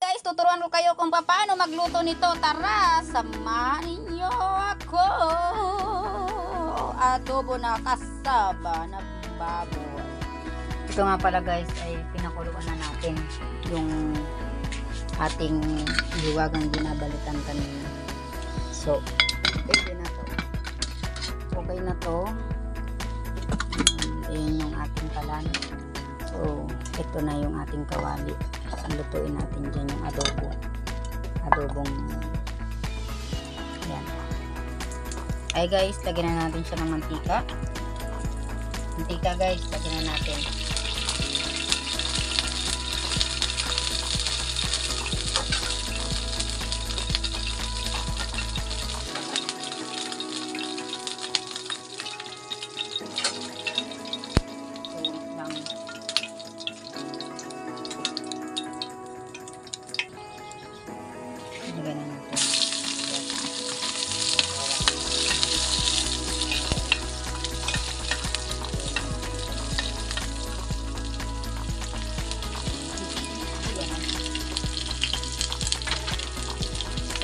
Guys, tuturuan ko kayo kung paano magluto nito. Tara, samahan niyo ako. Adobo na kasaba na baboy. Ito nga pala guys ay pinakuluan na natin yung ating hiwagang binabalitan kanina. So, pwede na to. Okay na to. Ayan yung ating kalan. So, ito na yung ating kawali. Lutuin natin dyan yung adobo. Adobong yan. Ay guys, lagyan na natin siya ng mantika. Mantika guys, lagyan na natin.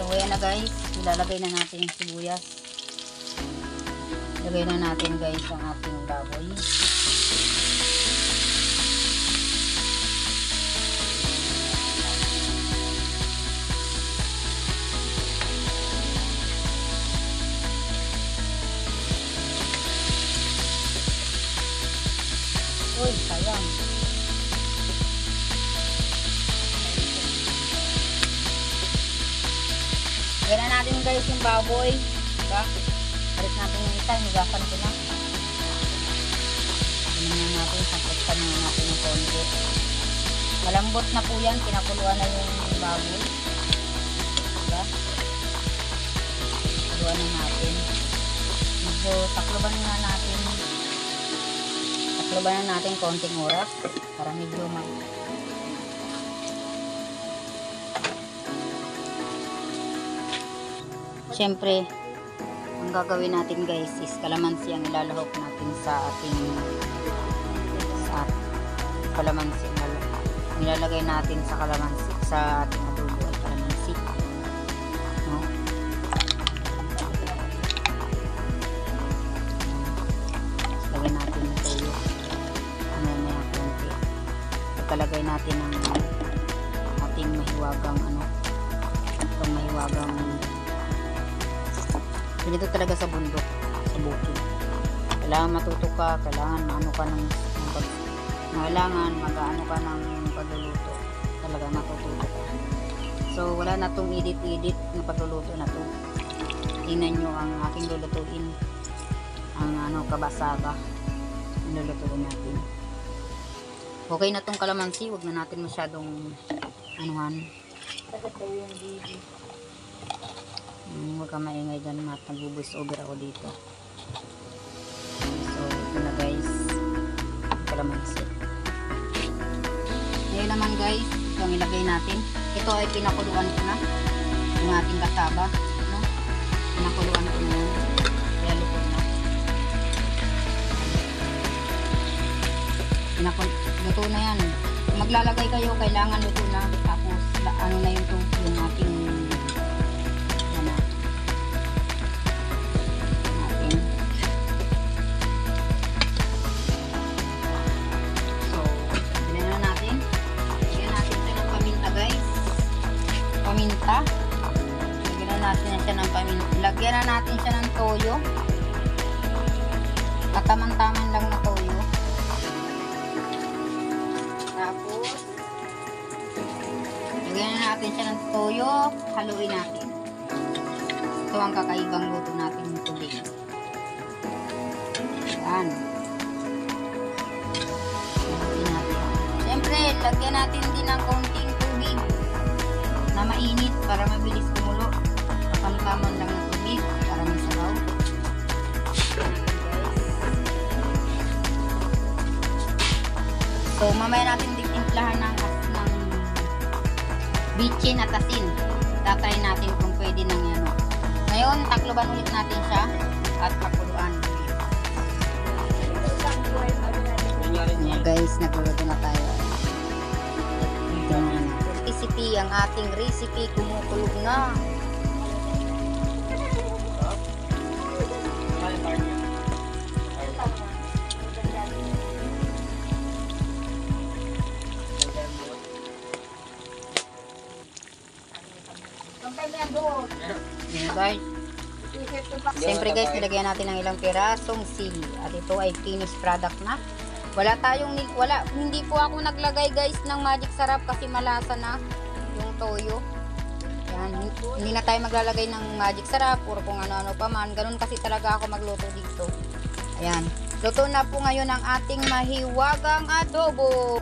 So, na guys. Ilalagay na natin yung sibuyas. Lagay na natin guys ang ating baboy. Uy, sayang. Lagyan na natin guys yung baboy. Diba? Balik natin yung isa, higasan ko na. Na natin, sakot na natin yung konti. Malambot na po yan, pinakuluan na yung baboy. Diba? Pakuluan na natin. Medyo takloban na natin. Takloban na natin konting oras para medyo mag Siyempre, ang gagawin natin guys is kalamansi ang ilalahok natin sa ating sa kalamansi ang lalo- ang ilalagay natin sa kalamansi sa ating adobo ay kalamansi. No? lagyan natin yung toyo. Ano maya konti. Italagay natin ang ating mahiwagang ano itong mahiwagang ganito talaga sa bundok. Sa bukid. Kailangan matuto ka kailangan maano ka ng, ng pag, kailangan mag-ano ka ng pagluluto. Talaga matututo ka. So wala na tong edit edit na pagluluto na to. Tingnan nyo ang aking lulutuin. Ang ano kabasaba ang lulutuin natin. Okay na tong kalamansi. Wag na natin masyadong anuhan Hmm, huwag ka maingay dyan, Matt. Nag-voice over ako dito. So, ito na guys. Kalamansi. Ngayon naman guys, ito ilagay natin. Ito ay pinakuluan ko na. Yung ating kasaba. No? Pinakuluan ko na. Kaya luto na. Pinakul luto na yan. Maglalagay kayo, kailangan luto na. Natin siya ng toyo. Kataman-taman lang na toyo. Tapos, lagyan na natin siya ng toyo. Haluin natin. Ito ang kakaibang luto natin ng tubig. Yan. Lagyan natin. Siyempre, lagyan natin din ng konting tubig na mainit para mabilis kumulo. Kakamkaman lang mamaya natin titimplahan ng, ng bitchin at asin. Tatry natin kung pwede nang yan. o. Ngayon, takloban ulit natin siya at pakuluan. Yan guys, nagluluto na tayo. Ito na. recipe. Ang ating recipe kumukulo na. Guys. Siyempre guys, nilagyan natin ng ilang pirasong sili. At ito ay finished product na. Wala tayong, wala, hindi po ako naglagay guys ng magic sarap kasi malasa na yung toyo. Yan, hindi na tayo maglalagay ng magic sarap or kung ano-ano pa man. Ganun kasi talaga ako magluto dito. Ayan. Luto na po ngayon ang ating mahiwagang adobo.